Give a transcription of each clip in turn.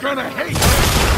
gonna hate this!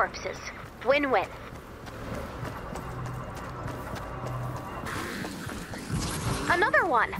Corpses. Win-win. Another one!